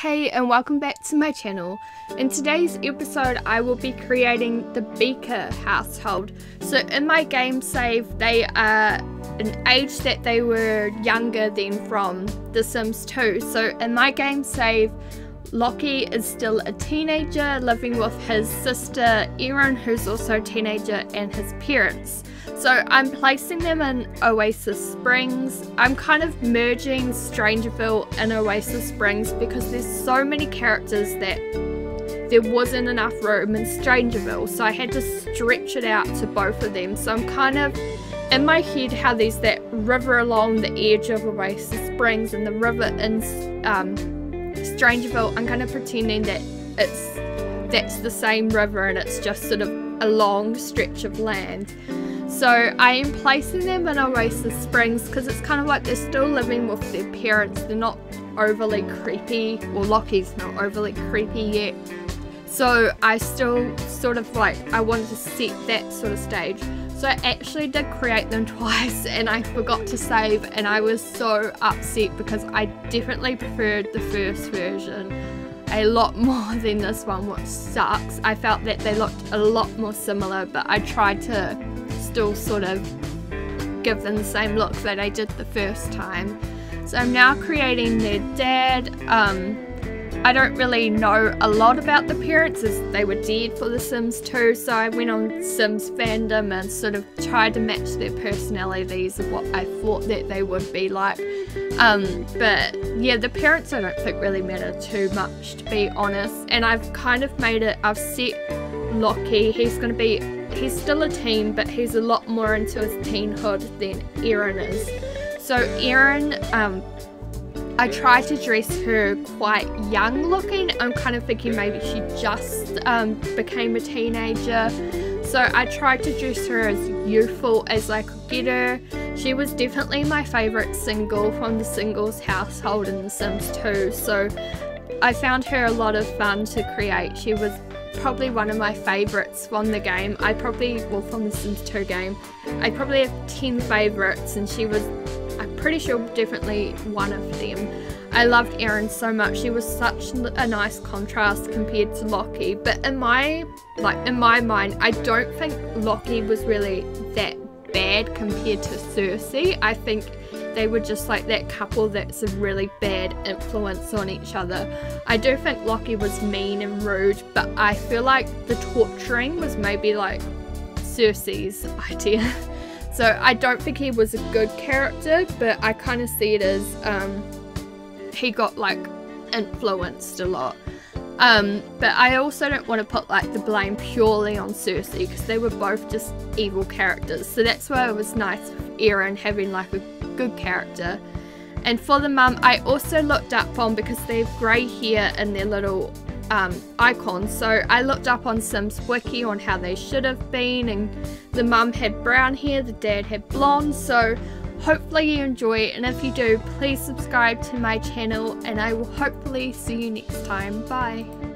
Hey and welcome back to my channel. In today's episode I will be creating the Beaker household. So in my game save they are an age that they were younger than from The Sims 2. So in my game save Loki is still a teenager living with his sister Erin who's also a teenager and his parents. So I'm placing them in Oasis Springs. I'm kind of merging Strangerville and Oasis Springs because there's so many characters that there wasn't enough room in Strangerville. So I had to stretch it out to both of them. So I'm kind of in my head how there's that river along the edge of Oasis Springs and the river in um, Strangerville. I'm kind of pretending that it's that's the same river and it's just sort of a long stretch of land. So I am placing them in Oasis Springs because it's kind of like they're still living with their parents. They're not overly creepy, or Loki's not overly creepy yet. So I still sort of like, I wanted to set that sort of stage. So I actually did create them twice and I forgot to save and I was so upset because I definitely preferred the first version a lot more than this one which sucks. I felt that they looked a lot more similar but I tried to still sort of give them the same look that I did the first time. So I'm now creating their dad. Um, I don't really know a lot about the parents as they were dead for The Sims 2, so I went on Sims fandom and sort of tried to match their personalities of what I thought that they would be like. Um, but yeah, the parents I don't think really matter too much to be honest, and I've kind of made it, I've set Loki, he's going to be he's still a teen, but he's a lot more into his teenhood than Erin is. So Erin, um, I tried to dress her quite young looking. I'm kind of thinking maybe she just um, became a teenager. So I tried to dress her as youthful as I could get her. She was definitely my favourite single from the singles household in The Sims 2. So I found her a lot of fun to create. She was probably one of my favourites from the game. I probably, well from the Sims 2 game, I probably have 10 favourites and she was, I'm pretty sure definitely one of them. I loved Erin so much. She was such a nice contrast compared to Loki. But in my like in my mind, I don't think Loki was really that bad compared to Circe. I think they were just like that couple that's a really bad influence on each other. I do think Loki was mean and rude, but I feel like the torturing was maybe like Circe's idea. so I don't think he was a good character, but I kind of see it as um, he got like influenced a lot. Um, but I also don't want to put like the blame purely on Circe because they were both just evil characters. So that's why it was nice Erin having like a good character. And for the mum, I also looked up on because they have grey hair in their little um, icons. So I looked up on Sims Wiki on how they should have been, and the mum had brown hair, the dad had blonde. So hopefully you enjoy it, and if you do, please subscribe to my channel, and I will hopefully see you next time. Bye.